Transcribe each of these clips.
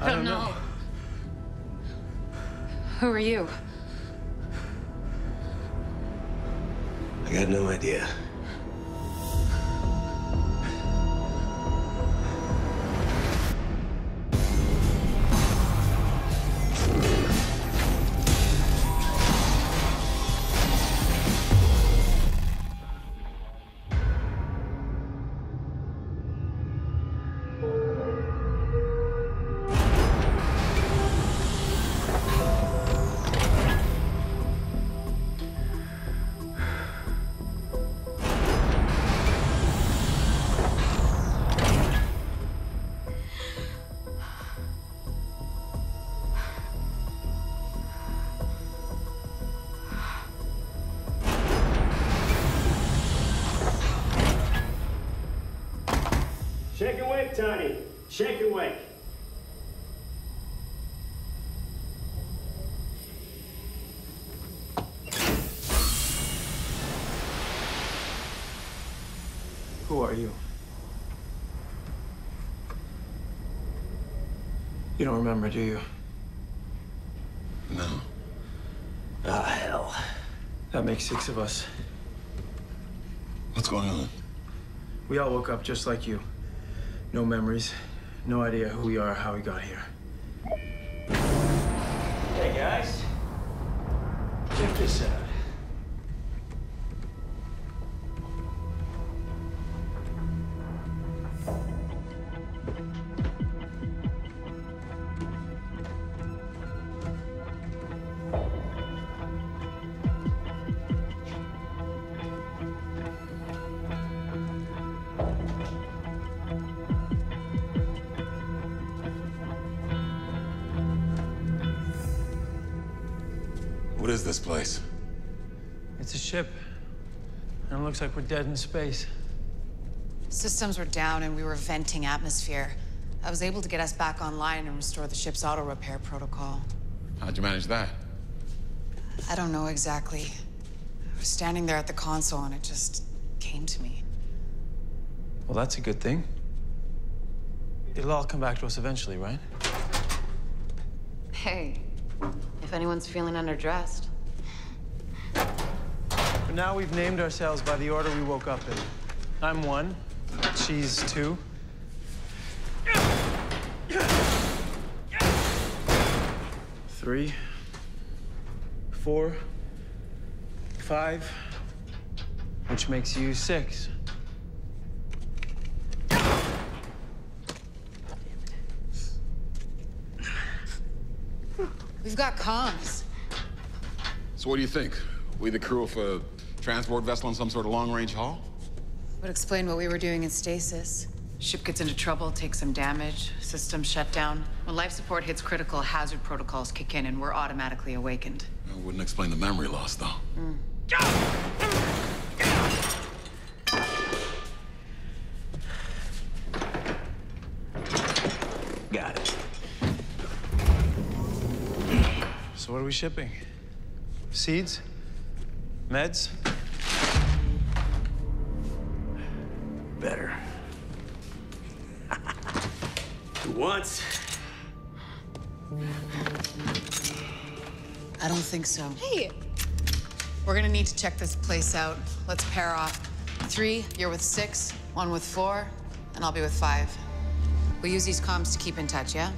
I don't know. Who are you? I got no idea. Don't remember, do you? No. Ah, hell. That makes six of us. What's going on? We all woke up just like you. No memories, no idea who we are, how we got here. Hey, guys. Check this out. Dead in space. Systems were down and we were venting atmosphere. I was able to get us back online and restore the ship's auto repair protocol. How'd you manage that? I don't know exactly. I was standing there at the console and it just came to me. Well, that's a good thing. It'll all come back to us eventually, right? Hey, if anyone's feeling underdressed. For now, we've named ourselves by the order we woke up in. I'm one. She's two. Three. Four. Five. Which makes you six. We've got comms. So what do you think? We the crew of a transport vessel on some sort of long-range haul? Would explain what we were doing in stasis. Ship gets into trouble, takes some damage, system shut down. When life support hits critical, hazard protocols kick in and we're automatically awakened. That wouldn't explain the memory loss, though. Got it. So what are we shipping? Seeds? Meds? Once. I don't think so. Hey, We're gonna need to check this place out. Let's pair off. Three, you're with six, one with four, and I'll be with five. We'll use these comms to keep in touch, yeah?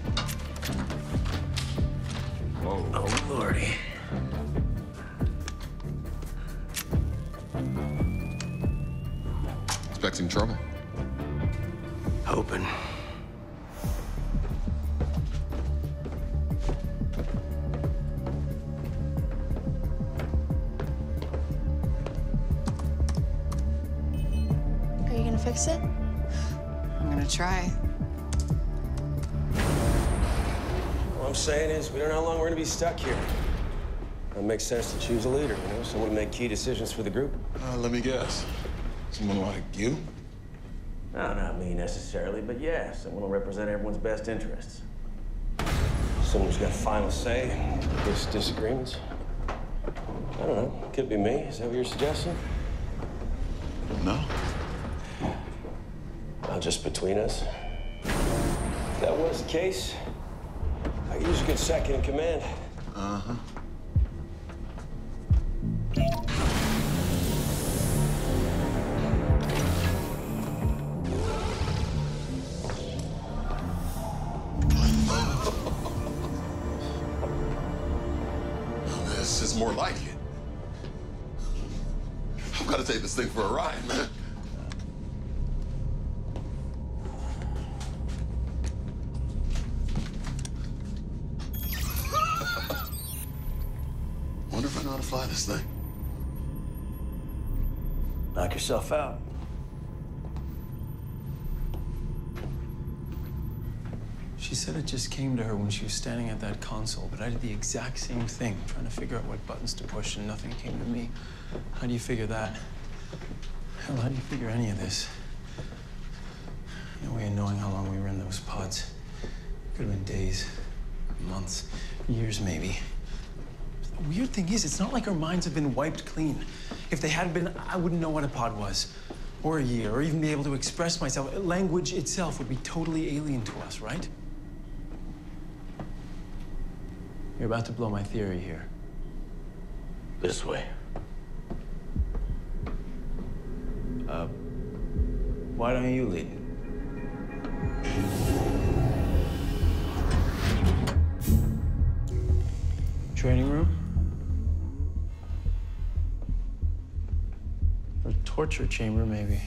Whoa. Oh, lordy. Expecting trouble? Hoping. Fix it? I'm gonna try. All I'm saying is, we don't know how long we're gonna be stuck here. It makes sense to choose a leader, you know, someone to make key decisions for the group. Uh, let me guess. Someone like you? No, not me necessarily, but yeah, someone will represent everyone's best interests. Someone who's got a final say in this disagreements. I don't know. Could be me. Is that what you're suggesting? No. Just between us. If that was the case, I could use a good second in command. Uh-huh. This is more like it. I've got to take this thing for a ride, man. Wonder if I know how to fly this thing. Knock yourself out. She said it just came to her when she was standing at that console, but I did the exact same thing, trying to figure out what buttons to push, and nothing came to me. How do you figure that? Hell, how do you figure any of this? No way of knowing how long we were in those pods. Could have been days, months, years maybe. The weird thing is, it's not like our minds have been wiped clean. If they had been, I wouldn't know what a pod was, or a year, or even be able to express myself. Language itself would be totally alien to us, right? You're about to blow my theory here. This way. Uh, Why don't you lead? Training room? Torture chamber, maybe.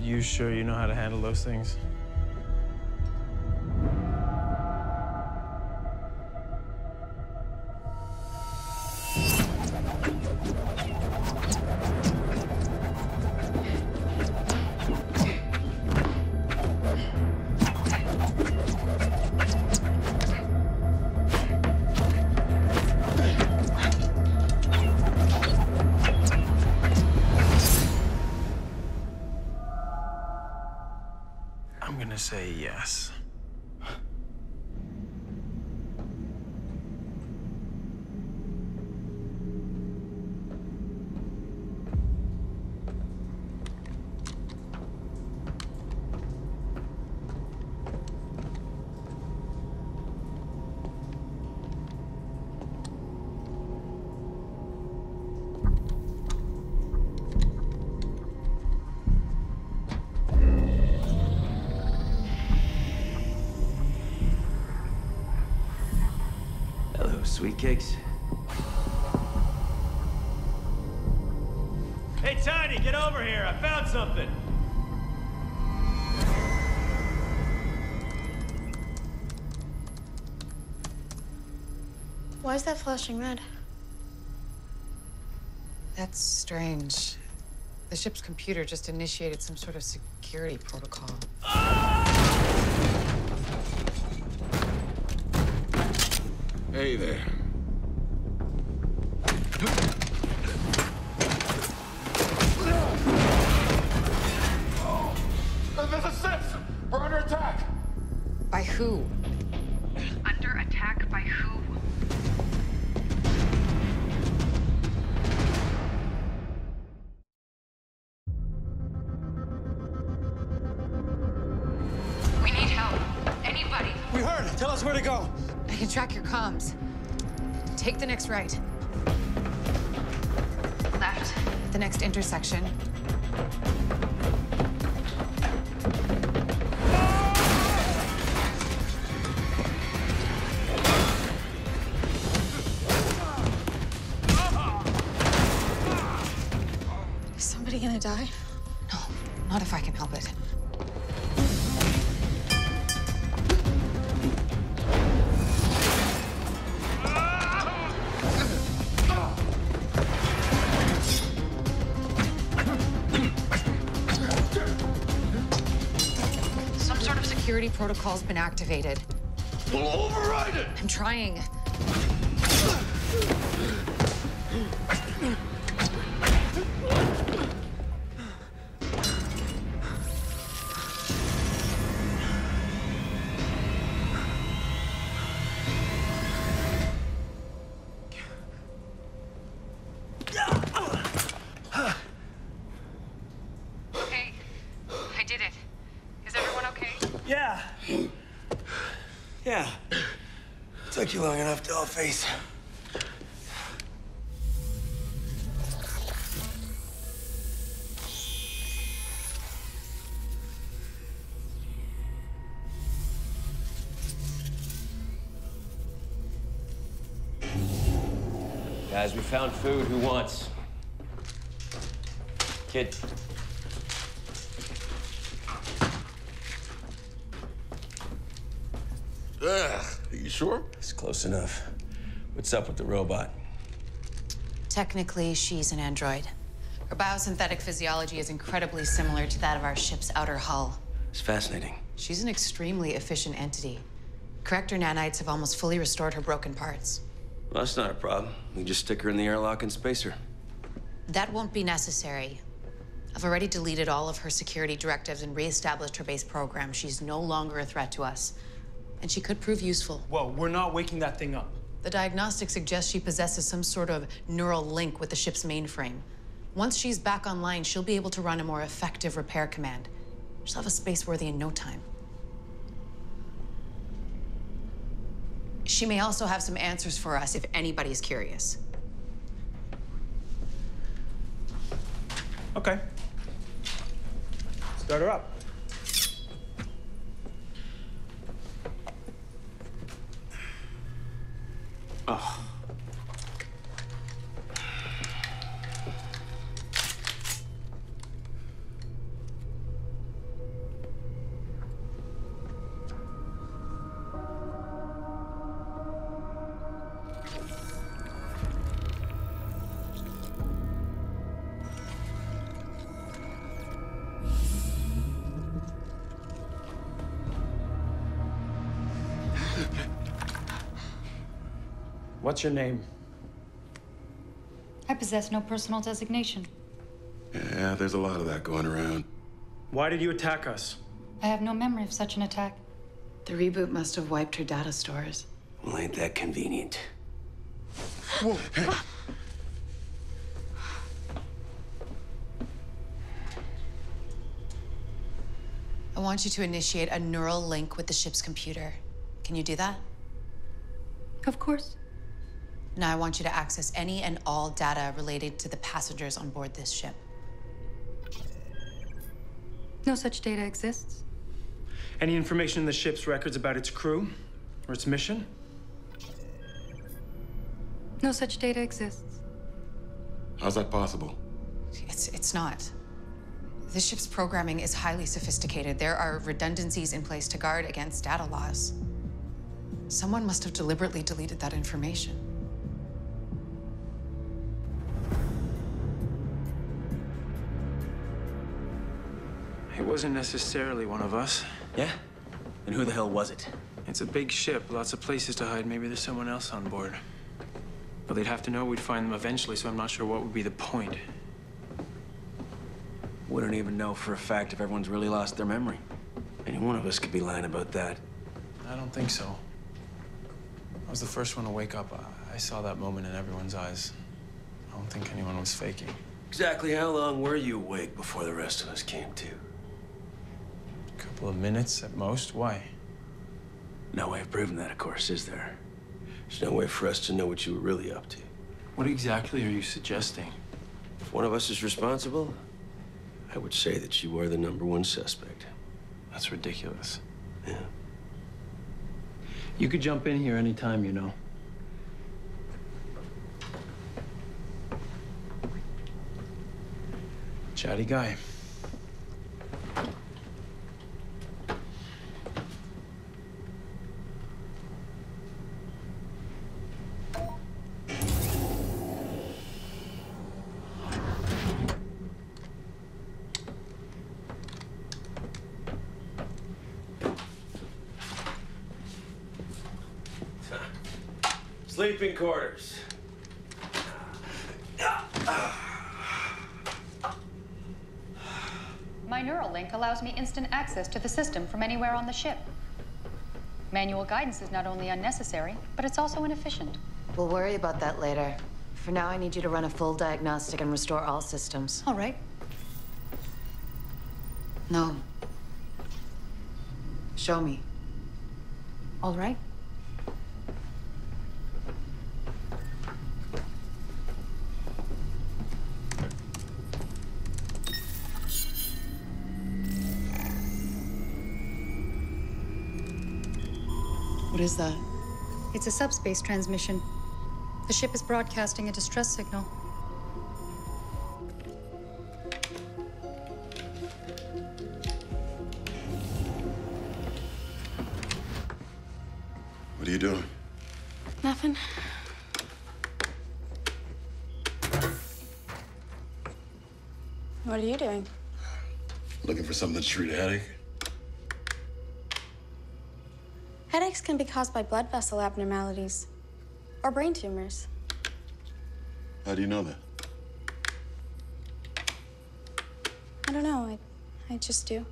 You sure you know how to handle those things? Sweet cakes? Hey, Tiny, get over here. I found something. Why is that flashing red? That's strange. The ship's computer just initiated some sort of security protocol. Ah! Hey there. Take the next right. Left. The next intersection. Is somebody gonna die? No, not if I can help it. Protocol's been activated. We'll override it! I'm trying. Found food. Who wants? Kid. Ugh, are you sure? It's close enough. What's up with the robot? Technically, she's an android. Her biosynthetic physiology is incredibly similar to that of our ship's outer hull. It's fascinating. She's an extremely efficient entity. Corrector nanites have almost fully restored her broken parts. Well, that's not a problem. We just stick her in the airlock and space her. That won't be necessary. I've already deleted all of her security directives and reestablished her base program. She's no longer a threat to us. And she could prove useful. Well, we're not waking that thing up. The diagnostics suggest she possesses some sort of neural link with the ship's mainframe. Once she's back online, she'll be able to run a more effective repair command. She'll have a space worthy in no time. She may also have some answers for us if anybody's curious. Okay. Start her up. What's your name? I possess no personal designation. Yeah, there's a lot of that going around. Why did you attack us? I have no memory of such an attack. The reboot must have wiped her data stores. Well, ain't that convenient? Whoa. I want you to initiate a neural link with the ship's computer. Can you do that? Of course. Now I want you to access any and all data related to the passengers on board this ship. No such data exists. Any information in the ship's records about its crew or its mission? No such data exists. How's that possible? It's, it's not. The ship's programming is highly sophisticated. There are redundancies in place to guard against data loss. Someone must have deliberately deleted that information. Wasn't necessarily one of us. Yeah? And who the hell was it? It's a big ship, lots of places to hide. Maybe there's someone else on board. But they'd have to know we'd find them eventually, so I'm not sure what would be the point. We don't even know for a fact if everyone's really lost their memory. Any one of us could be lying about that. I don't think so. I was the first one to wake up. I, I saw that moment in everyone's eyes. I don't think anyone was faking. Exactly how long were you awake before the rest of us came to? A couple of minutes at most. Why? No way of proving that, of course, is there? There's no way for us to know what you were really up to. What exactly are you suggesting? If one of us is responsible, I would say that you are the number one suspect. That's ridiculous. Yeah. You could jump in here anytime, you know. Chatty guy. Sleeping quarters. My neural link allows me instant access to the system from anywhere on the ship. Manual guidance is not only unnecessary, but it's also inefficient. We'll worry about that later. For now, I need you to run a full diagnostic and restore all systems. All right. No. Show me. All right. Is that? It's a subspace transmission. The ship is broadcasting a distress signal. What are you doing? Nothing. What are you doing? Looking for something to treat a headache? Headaches can be caused by blood vessel abnormalities or brain tumors. How do you know that? I don't know. I, I just do.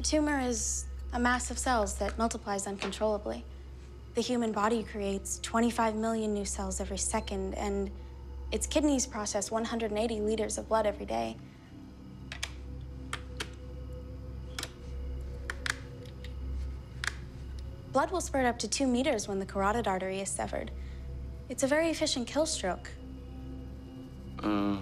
A tumor is a mass of cells that multiplies uncontrollably. The human body creates 25 million new cells every second, and its kidneys process 180 liters of blood every day. Blood will spurt up to two meters when the carotid artery is severed. It's a very efficient kill stroke. Uh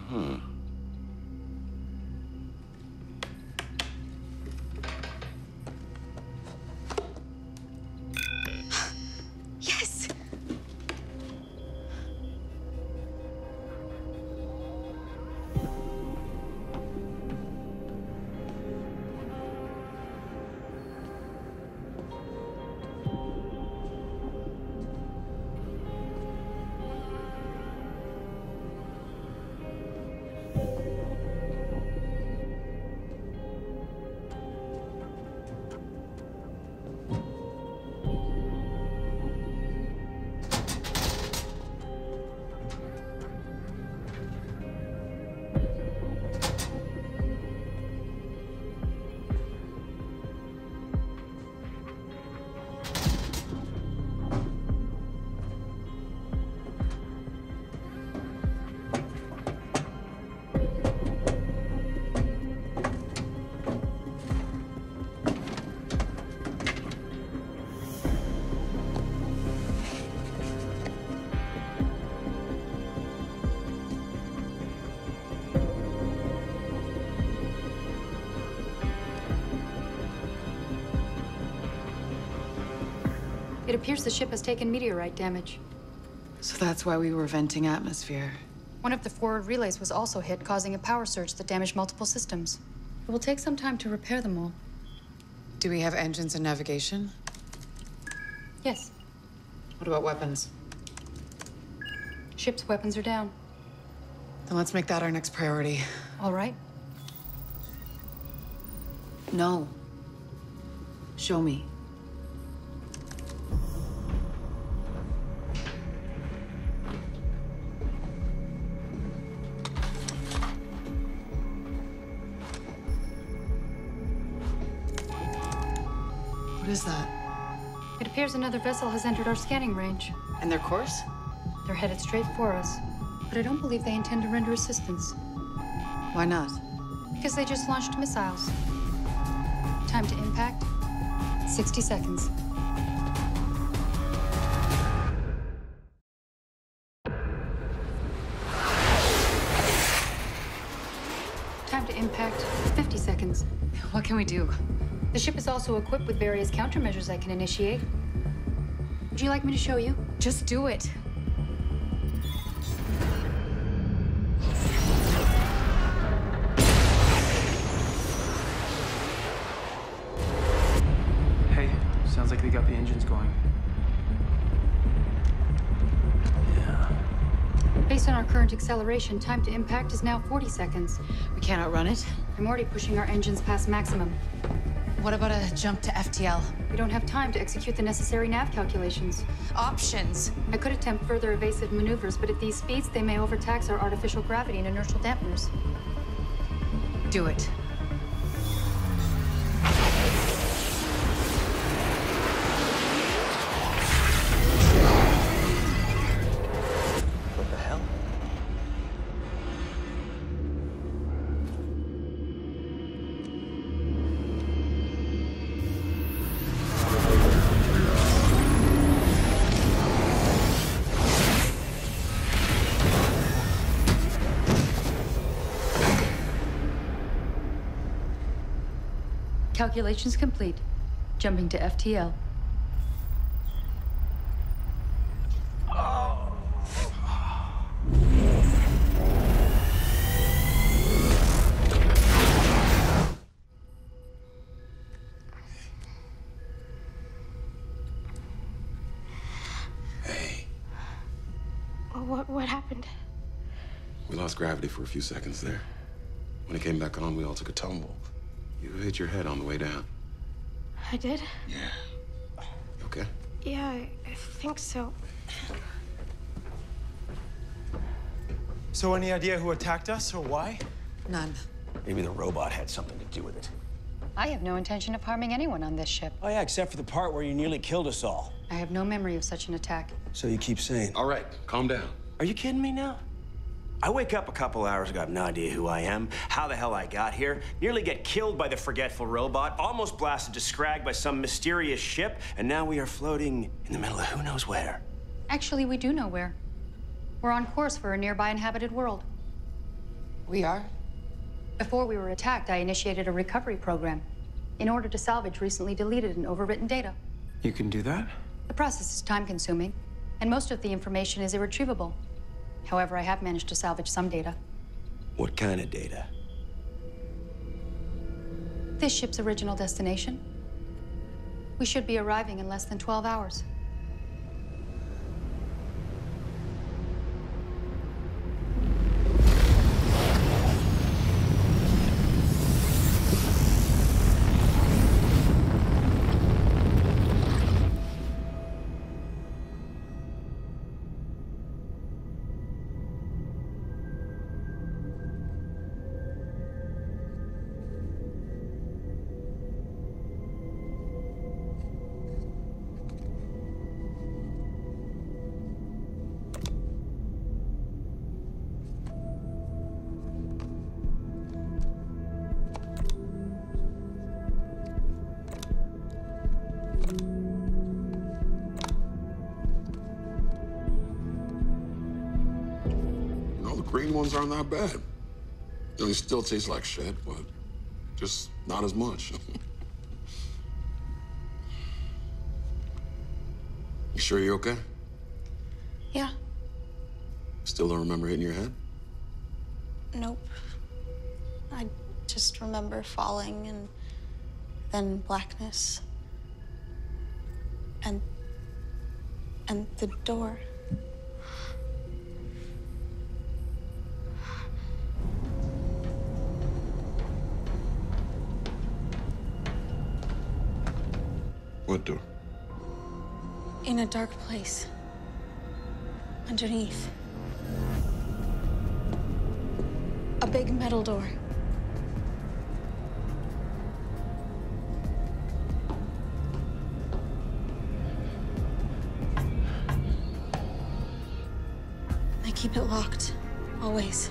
appears the ship has taken meteorite damage. So that's why we were venting atmosphere. One of the forward relays was also hit, causing a power surge that damaged multiple systems. It will take some time to repair them all. Do we have engines and navigation? Yes, What about weapons? ship's weapons are down. Then let's make that our next priority. All right. No. Show me. What is that? It appears another vessel has entered our scanning range. And their course? They're headed straight for us. But I don't believe they intend to render assistance. Why not? Because they just launched missiles. Time to impact 60 seconds. Can we do? The ship is also equipped with various countermeasures I can initiate. Would you like me to show you? Just do it. Hey, sounds like they got the engines going. Yeah. Based on our current acceleration, time to impact is now 40 seconds. We can't outrun it. I'm already pushing our engines past maximum. What about a jump to FTL? We don't have time to execute the necessary nav calculations. Options. I could attempt further evasive maneuvers, but at these speeds, they may overtax our artificial gravity and inertial dampeners. Do it. Calculations complete. Jumping to FTL. Hey, What, what happened? we lost gravity for a few seconds there. When it came back on, we all took a tumble. You hit your head on the way down. I did? Yeah. You okay? Yeah, I, I think so. So, any idea who attacked us or why? None. Maybe the robot had something to do with it. I have no intention of harming anyone on this ship. Oh, yeah, except for the part where you nearly killed us all. I have no memory of such an attack. So you keep saying. All right, calm down. Are you kidding me now? I wake up a couple hours ago, I have no idea who I am, how the hell I got here, nearly get killed by the forgetful robot, almost blasted to scrag by some mysterious ship, and now we are floating in the middle of who knows where. Actually, we do know where. We're on course for a nearby inhabited world. We are? Before we were attacked, I initiated a recovery program in order to salvage recently deleted and overwritten data. You can do that? The process is time consuming, and most of the information is irretrievable. However, I have managed to salvage some data. What kind of data? This ship's original destination. We should be arriving in less than 12 hours. Green ones aren't that bad. They still taste like shit, but just not as much. you sure you're okay? Yeah, Still don't remember hitting your head? Nope. I just remember falling and then blackness. And. and the door. What door? In a dark place. Underneath. A big metal door. I keep it locked, always.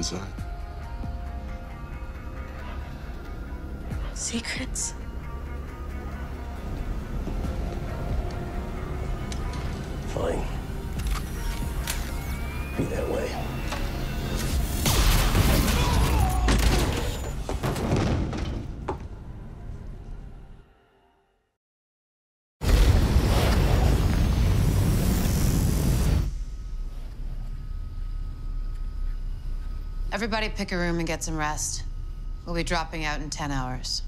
Inside? Secrets. Fine. Be that way. Everybody pick a room and get some rest. We'll be dropping out in 10 hours.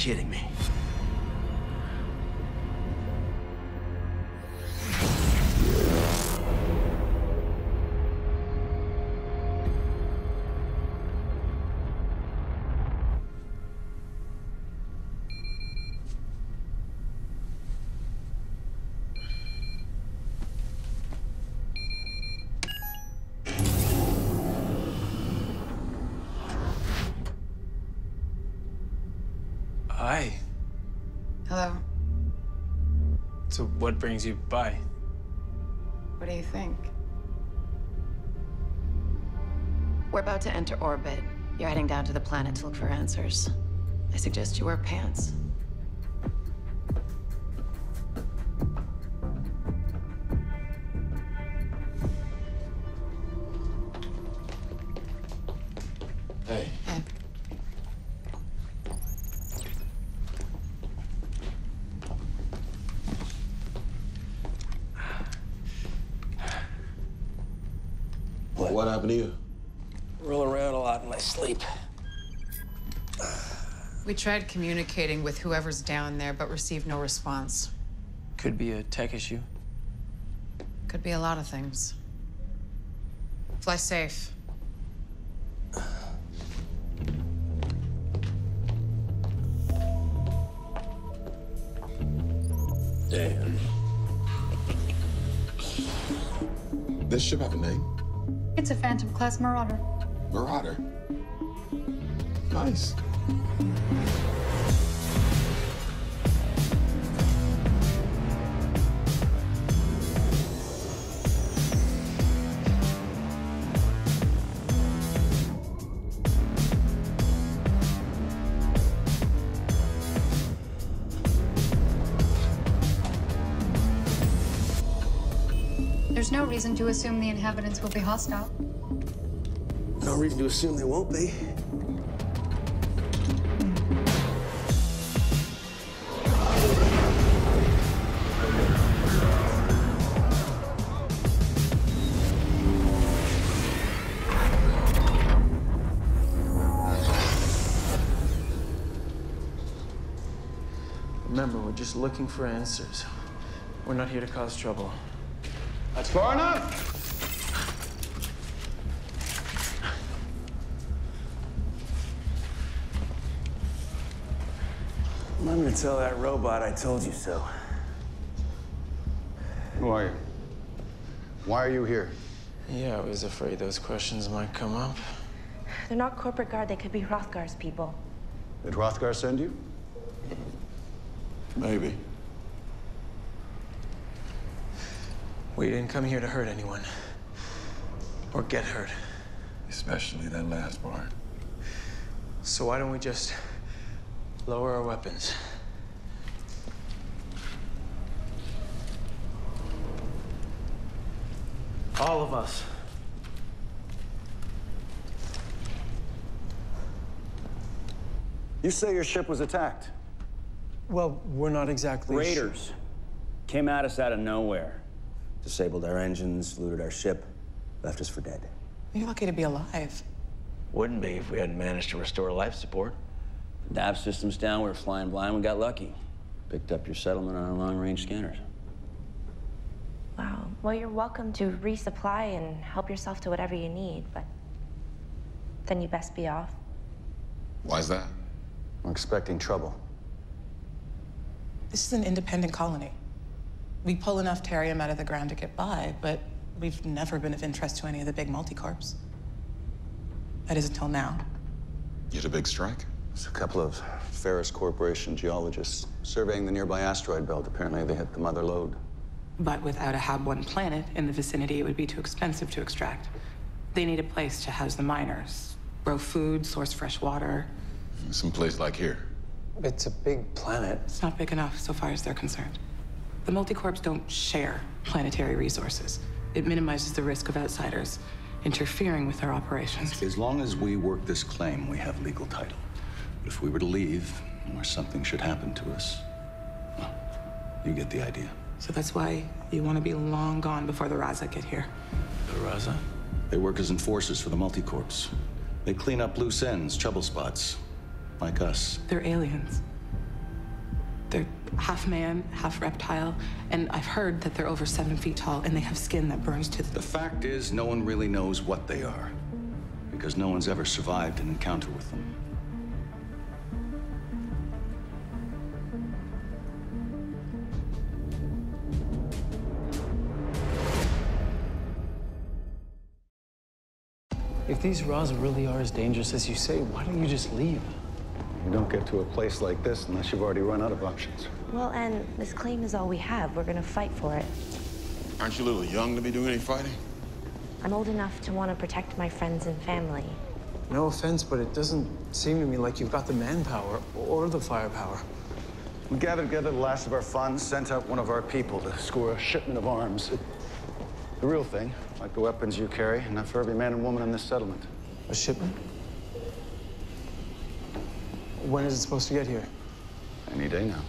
Kidding me. So what brings you by? What do you think? We're about to enter orbit. You're heading down to the planet to look for answers. I suggest you wear pants. Tried communicating with whoever's down there, but received no response. Could be a tech issue. Could be a lot of things. Fly safe. Damn. This ship have a name? It's a Phantom class Marauder. Marauder. Nice. There's no reason to assume the inhabitants will be hostile. No reason to assume they won't be. Remember, we're just looking for answers. We're not here to cause trouble. That's far enough. I'm gonna tell that robot I told you so. Who are you? Why are you here? Yeah, I was afraid those questions might come up. They're not corporate guard. They could be Hrothgar's people. Did Hrothgar send you? Maybe. We didn't come here to hurt anyone. Or get hurt. Especially that last part. So why don't we just lower our weapons? All of us. You say your ship was attacked. Well, we're not exactly su- Raiders came at us out of nowhere. Disabled our engines, looted our ship, left us for dead. You're lucky to be alive. Wouldn't be if we hadn't managed to restore life support. The Nav systems down, we were flying blind, we got lucky. Picked up your settlement on our long-range scanners. Wow. Well, you're welcome to resupply and help yourself to whatever you need, but then you best be off. Why's that? I'm expecting trouble. This is an independent colony. We pull enough Terrium out of the ground to get by, but we've never been of interest to any of the big multicorps. That is until now. You had a big strike? It's a couple of Ferrous Corporation geologists surveying the nearby asteroid belt. Apparently, they hit the mother lode. But without a Hab 1 planet in the vicinity, it would be too expensive to extract. They need a place to house the miners, grow food, source fresh water. Some place like here. It's a big planet. It's not big enough so far as they're concerned. The multicorps don't share planetary resources. It minimizes the risk of outsiders interfering with their operations. As long as we work this claim, we have legal title. But if we were to leave, or something should happen to us, well, you get the idea. So that's why you want to be long gone before the Raza get here. The Raza? They work as enforcers for the multicorps. They clean up loose ends, trouble spots, like us. They're aliens. They're half man, half reptile, and I've heard that they're over seven feet tall and they have skin that burns to the. The fact is, no one really knows what they are, because no one's ever survived an encounter with them. If these Raza really are as dangerous as you say, why don't you just leave? You don't get to a place like this unless you've already run out of options. Well, and this claim is all we have. We're gonna fight for it. Aren't you a little young to be doing any fighting? I'm old enough to want to protect my friends and family. No offense, but it doesn't seem to me like you've got the manpower or the firepower. We gathered together the last of our funds, sent out one of our people to score a shipment of arms. The real thing, like the weapons you carry, enough for every man and woman in this settlement. A shipment? When is it supposed to get here? Any day now.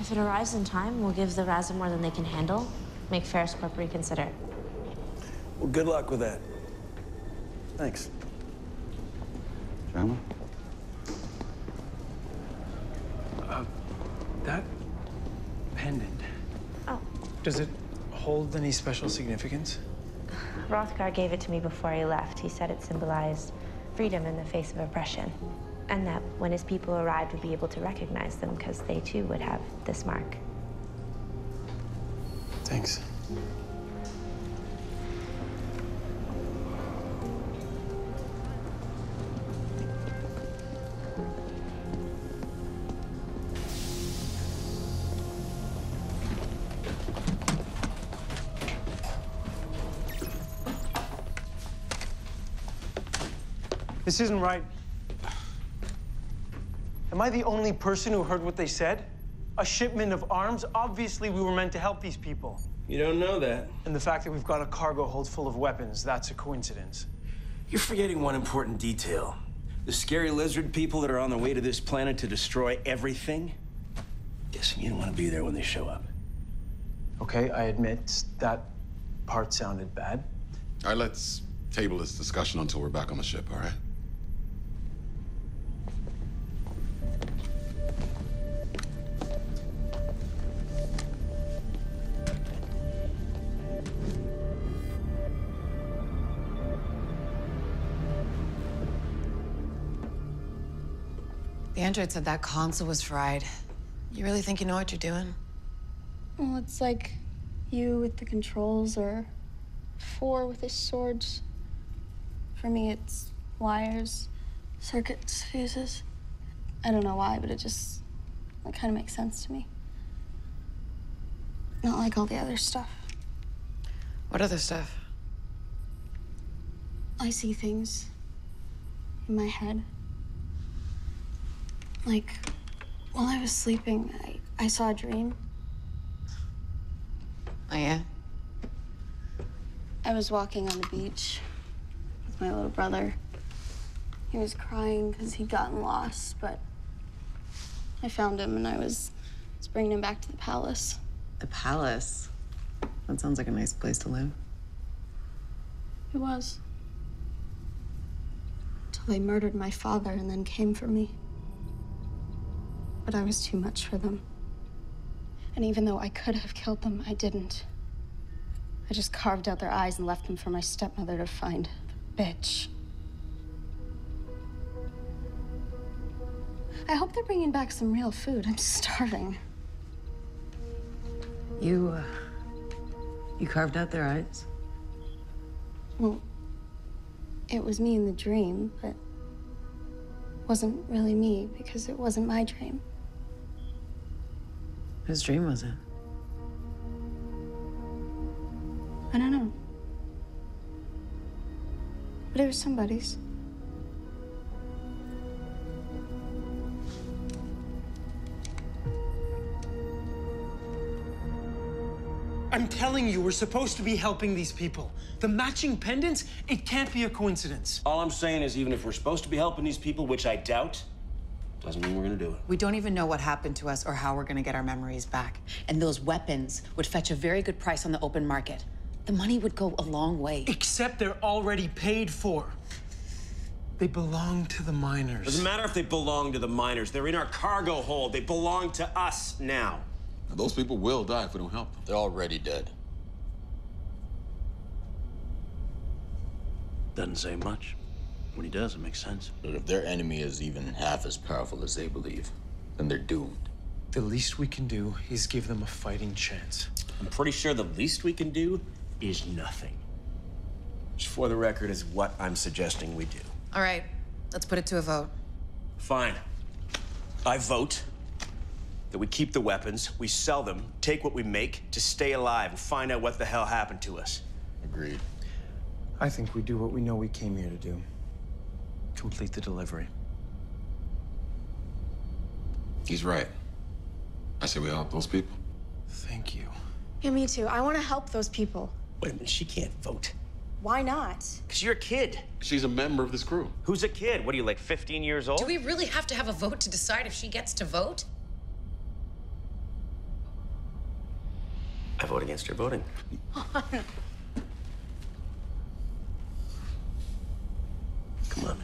If it arrives in time, we'll give the Raza more than they can handle. Make Ferrous Corp reconsider. Well, good luck with that. Thanks. Gentlemen? Uh, that pendant, Oh, does it hold any special significance? Hrothgar gave it to me before he left. He said it symbolized freedom in the face of oppression. And that when his people arrived, we'd be able to recognize them because they too would have this mark. Thanks. This isn't right. Am I the only person who heard what they said? A shipment of arms? Obviously, we were meant to help these people. You don't know that. And the fact that we've got a cargo hold full of weapons, that's a coincidence. You're forgetting one important detail. The scary lizard people that are on their way to this planet to destroy everything. Guessing you don't want to be there when they show up. Okay, I admit that part sounded bad. All right, let's table this discussion until we're back on the ship, all right? The android said that console was fried. You really think you know what you're doing? Well, it's like you with the controls or four with his swords. For me, it's wires, circuits, fuses. I don't know why, but it just it kind of makes sense to me. Not like all the other stuff. What other stuff? I see things in my head. Like, while I was sleeping, I, I saw a dream. Oh, yeah? I was walking on the beach with my little brother. He was crying because he'd gotten lost, but I found him and I was, was bringing him back to the palace. The palace? That sounds like a nice place to live. It was. Till they murdered my father and then came for me. But I was too much for them. And even though I could have killed them, I didn't. I just carved out their eyes and left them for my stepmother to find. The bitch. I hope they're bringing back some real food. I'm starving. You, uh, you carved out their eyes? Well, it was me in the dream, but wasn't really me because it wasn't my dream. Whose dream was it? I don't know. But it was somebody's. I'm telling you, we're supposed to be helping these people. The matching pendants, it can't be a coincidence. All I'm saying is, even if we're supposed to be helping these people, which I doubt, doesn't mean we're gonna do it. We don't even know what happened to us or how we're gonna get our memories back. And those weapons would fetch a very good price on the open market. The money would go a long way. Except they're already paid for. They belong to the miners. Doesn't matter if they belong to the miners. They're in our cargo hold. They belong to us now. Now, those people will die if we don't help them. They're already dead. Doesn't say much. When he does, it makes sense. But if their enemy is even half as powerful as they believe, then they're doomed. The least we can do is give them a fighting chance. I'm pretty sure the least we can do is nothing. Which, for the record, is what I'm suggesting we do. All right, let's put it to a vote. Fine. I vote that we keep the weapons, we sell them, take what we make to stay alive and find out what the hell happened to us. Agreed. I think we do what we know we came here to do. Complete the delivery. He's right. I say we help those people. Thank you. Yeah, me too. I want to help those people. Wait a minute, she can't vote. Why not? Because you're a kid. She's a member of this crew. Who's a kid? What are you, like 15 years old? Do we really have to have a vote to decide if she gets to vote? I vote against her voting. Come on,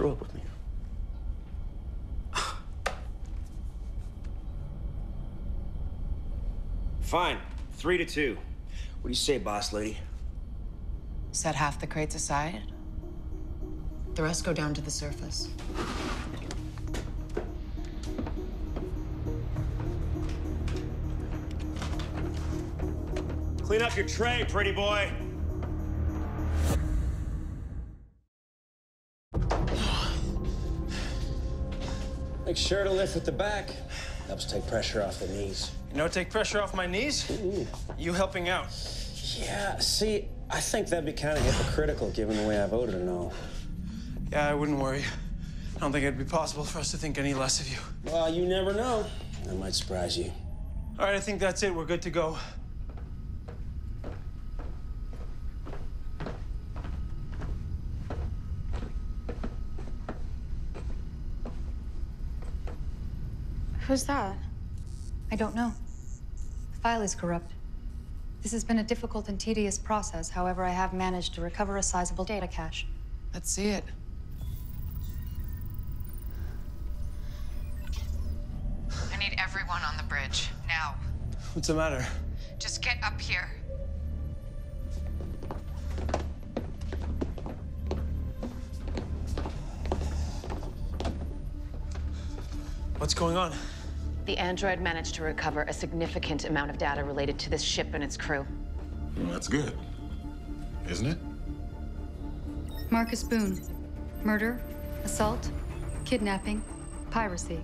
man. Throw up with me. Fine. Three to two. What do you say, boss lady? Set half the crates aside. The rest go down to the surface. Clean up your tray, pretty boy. Sure to lift at the back. Helps take pressure off the knees. You know, take pressure off my knees. You helping out. Yeah, see, I think that'd be kind of hypocritical given the way I voted and all. Yeah, I wouldn't worry. I don't think it'd be possible for us to think any less of you. Well, you never know. That might surprise you. All right, I think that's it. We're good to go. Who's that? I don't know. The file is corrupt. This has been a difficult and tedious process. However, I have managed to recover a sizable data cache. Let's see it. I need everyone on the bridge, now. What's the matter? Just get up here. What's going on? The android managed to recover a significant amount of data related to this ship and its crew. Well, that's good. Isn't it? Marcus Boone. Murder, assault, kidnapping, piracy.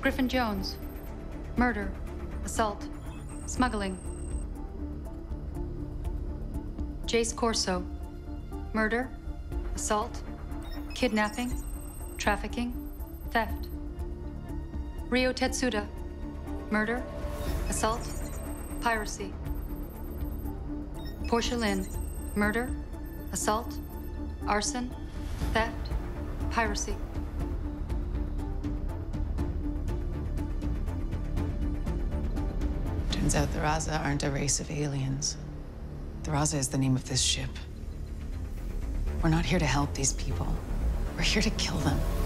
Griffin Jones. Murder, assault, smuggling. Jace Corso. Murder, assault, kidnapping, trafficking, theft. Ryo Tsuda. Murder, assault, piracy. Portia Lin. Murder, assault, arson, theft, piracy. Turns out the Raza aren't a race of aliens. The Raza is the name of this ship. We're not here to help these people. We're here to kill them.